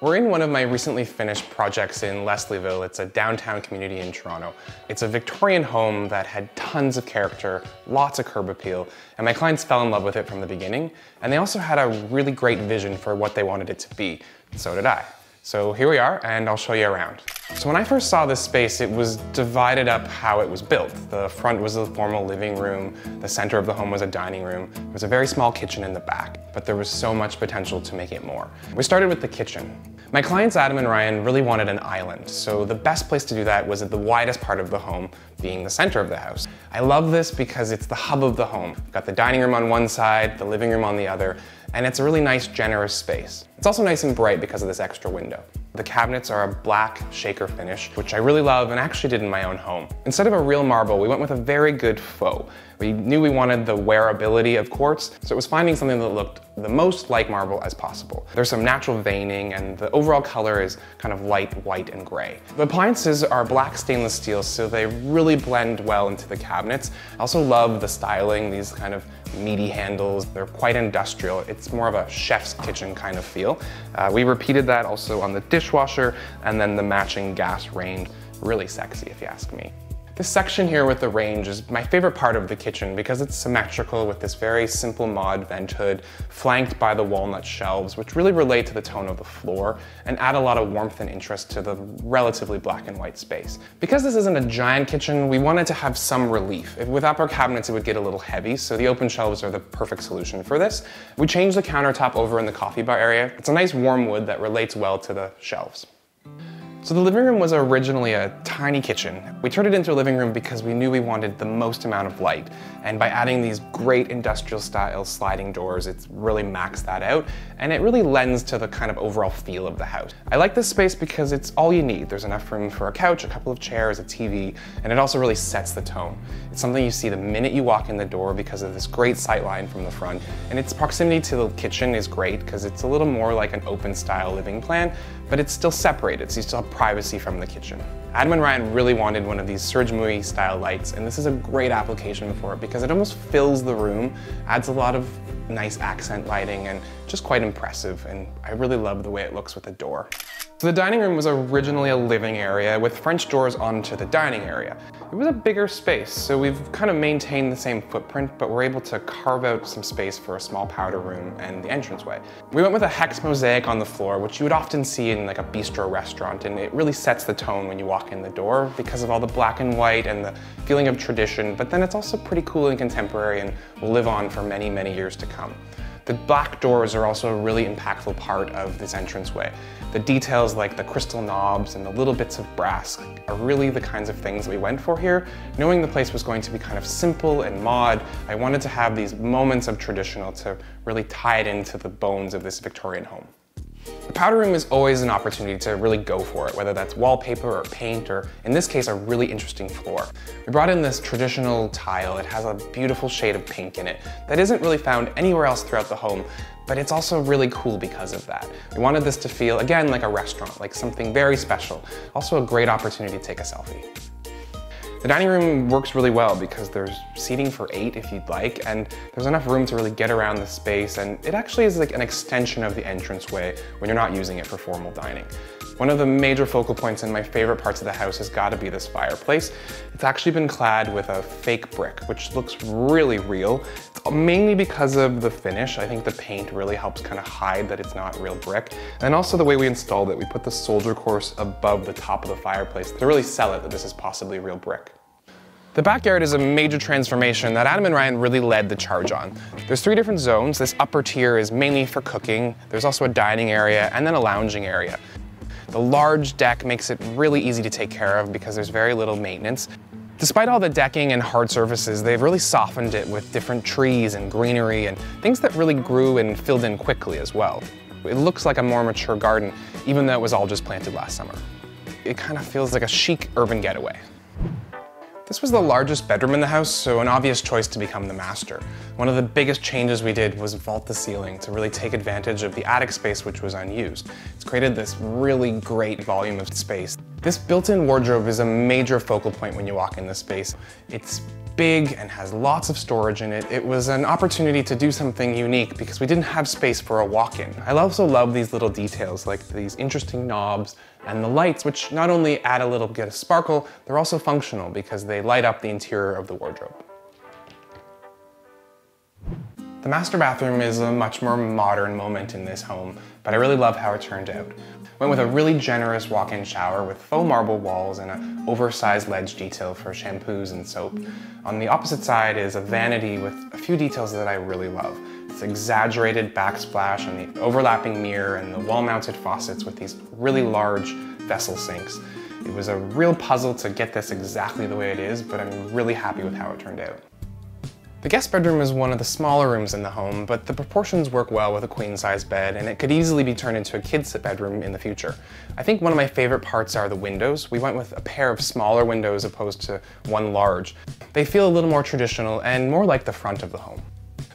We're in one of my recently finished projects in Leslieville. It's a downtown community in Toronto. It's a Victorian home that had tons of character, lots of curb appeal, and my clients fell in love with it from the beginning. And they also had a really great vision for what they wanted it to be. So did I. So here we are, and I'll show you around. So when I first saw this space, it was divided up how it was built. The front was the formal living room, the center of the home was a dining room, there was a very small kitchen in the back, but there was so much potential to make it more. We started with the kitchen. My clients Adam and Ryan really wanted an island, so the best place to do that was at the widest part of the home, being the center of the house. I love this because it's the hub of the home. We've got the dining room on one side, the living room on the other, and it's a really nice, generous space. It's also nice and bright because of this extra window. The cabinets are a black shaker finish, which I really love and actually did in my own home. Instead of a real marble, we went with a very good faux. We knew we wanted the wearability of quartz, so it was finding something that looked the most like marble as possible. There's some natural veining and the overall color is kind of light white and gray. The appliances are black stainless steel, so they really blend well into the cabinets. I also love the styling, these kind of meaty handles. They're quite industrial. It's more of a chef's kitchen kind of feel. Uh, we repeated that also on the dishwasher and then the matching gas range. Really sexy if you ask me. This section here with the range is my favorite part of the kitchen because it's symmetrical with this very simple mod vent hood flanked by the walnut shelves which really relate to the tone of the floor and add a lot of warmth and interest to the relatively black and white space. Because this isn't a giant kitchen, we wanted to have some relief. If, with upper cabinets it would get a little heavy, so the open shelves are the perfect solution for this. We changed the countertop over in the coffee bar area. It's a nice warm wood that relates well to the shelves. So the living room was originally a tiny kitchen. We turned it into a living room because we knew we wanted the most amount of light. And by adding these great industrial style sliding doors, it's really maxed that out. And it really lends to the kind of overall feel of the house. I like this space because it's all you need. There's enough room for a couch, a couple of chairs, a TV, and it also really sets the tone. It's something you see the minute you walk in the door because of this great sight line from the front. And its proximity to the kitchen is great because it's a little more like an open style living plan, but it's still separated, so you still have privacy from the kitchen. Adam and Ryan really wanted one of these Serge Mouille style lights, and this is a great application for it because it almost fills the room, adds a lot of nice accent lighting, and just quite impressive, and I really love the way it looks with the door. So the dining room was originally a living area with French doors onto the dining area. It was a bigger space, so we've kind of maintained the same footprint, but we're able to carve out some space for a small powder room and the entranceway. We went with a hex mosaic on the floor, which you would often see in like a bistro restaurant, and it really sets the tone when you walk in the door because of all the black and white and the feeling of tradition, but then it's also pretty cool and contemporary and will live on for many, many years to come. The black doors are also a really impactful part of this entranceway. The details like the crystal knobs and the little bits of brass are really the kinds of things we went for here. Knowing the place was going to be kind of simple and mod, I wanted to have these moments of traditional to really tie it into the bones of this Victorian home. The powder room is always an opportunity to really go for it, whether that's wallpaper or paint, or in this case, a really interesting floor. We brought in this traditional tile. It has a beautiful shade of pink in it that isn't really found anywhere else throughout the home, but it's also really cool because of that. We wanted this to feel, again, like a restaurant, like something very special. Also a great opportunity to take a selfie. The dining room works really well because there's seating for eight if you'd like, and there's enough room to really get around the space, and it actually is like an extension of the entranceway when you're not using it for formal dining. One of the major focal points in my favorite parts of the house has got to be this fireplace. It's actually been clad with a fake brick, which looks really real, mainly because of the finish. I think the paint really helps kind of hide that it's not real brick. And also the way we installed it, we put the soldier course above the top of the fireplace to really sell it that this is possibly real brick. The backyard is a major transformation that Adam and Ryan really led the charge on. There's three different zones. This upper tier is mainly for cooking. There's also a dining area and then a lounging area. The large deck makes it really easy to take care of because there's very little maintenance. Despite all the decking and hard surfaces, they've really softened it with different trees and greenery and things that really grew and filled in quickly as well. It looks like a more mature garden, even though it was all just planted last summer. It kind of feels like a chic urban getaway. This was the largest bedroom in the house, so an obvious choice to become the master. One of the biggest changes we did was vault the ceiling to really take advantage of the attic space which was unused. It's created this really great volume of space. This built-in wardrobe is a major focal point when you walk in the space. It's big and has lots of storage in it. It was an opportunity to do something unique because we didn't have space for a walk-in. I also love these little details like these interesting knobs and the lights, which not only add a little bit of sparkle, they're also functional because they light up the interior of the wardrobe. The master bathroom is a much more modern moment in this home, but I really love how it turned out. Went with a really generous walk-in shower with faux marble walls and an oversized ledge detail for shampoos and soap. On the opposite side is a vanity with a few details that I really love. This exaggerated backsplash and the overlapping mirror and the wall-mounted faucets with these really large vessel sinks. It was a real puzzle to get this exactly the way it is, but I'm really happy with how it turned out. The guest bedroom is one of the smaller rooms in the home, but the proportions work well with a queen-size bed, and it could easily be turned into a kid's bedroom in the future. I think one of my favorite parts are the windows. We went with a pair of smaller windows opposed to one large. They feel a little more traditional and more like the front of the home.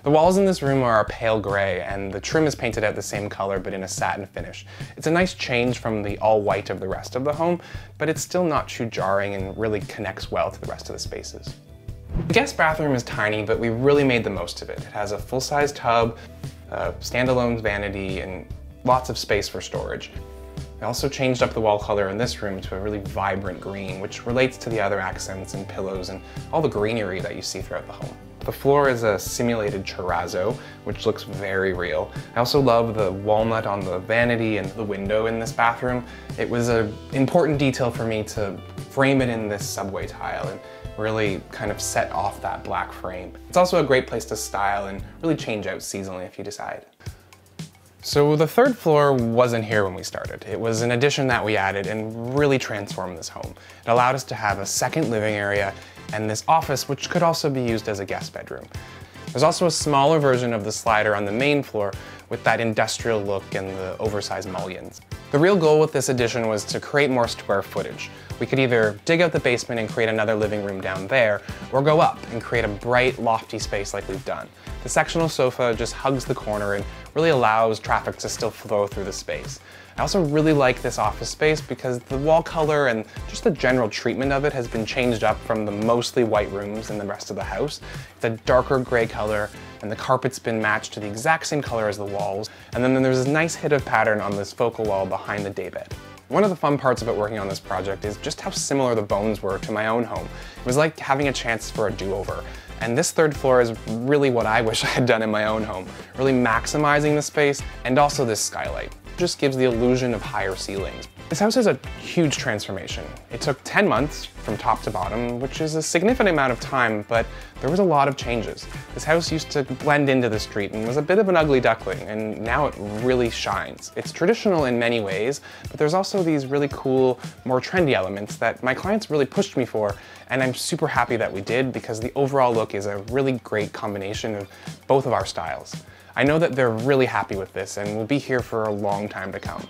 The walls in this room are a pale gray, and the trim is painted out the same color but in a satin finish. It's a nice change from the all white of the rest of the home, but it's still not too jarring and really connects well to the rest of the spaces. The guest bathroom is tiny, but we really made the most of it. It has a full-size tub, a standalone vanity, and lots of space for storage. I also changed up the wall color in this room to a really vibrant green, which relates to the other accents and pillows and all the greenery that you see throughout the home. The floor is a simulated terrazzo, which looks very real. I also love the walnut on the vanity and the window in this bathroom. It was an important detail for me to frame it in this subway tile and really kind of set off that black frame. It's also a great place to style and really change out seasonally if you decide. So the third floor wasn't here when we started. It was an addition that we added and really transformed this home. It allowed us to have a second living area and this office, which could also be used as a guest bedroom. There's also a smaller version of the slider on the main floor with that industrial look and the oversized mullions. The real goal with this addition was to create more square footage. We could either dig out the basement and create another living room down there, or go up and create a bright, lofty space like we've done. The sectional sofa just hugs the corner and really allows traffic to still flow through the space. I also really like this office space because the wall color and just the general treatment of it has been changed up from the mostly white rooms in the rest of the house. It's a darker gray color and the carpet's been matched to the exact same color as the walls. And then there's this nice hit of pattern on this focal wall behind the daybed. One of the fun parts about working on this project is just how similar the bones were to my own home. It was like having a chance for a do-over. And this third floor is really what I wish I had done in my own home, really maximizing the space and also this skylight just gives the illusion of higher ceilings. This house is a huge transformation. It took 10 months from top to bottom, which is a significant amount of time, but there was a lot of changes. This house used to blend into the street and was a bit of an ugly duckling, and now it really shines. It's traditional in many ways, but there's also these really cool, more trendy elements that my clients really pushed me for, and I'm super happy that we did because the overall look is a really great combination of both of our styles. I know that they're really happy with this and will be here for a long time to come.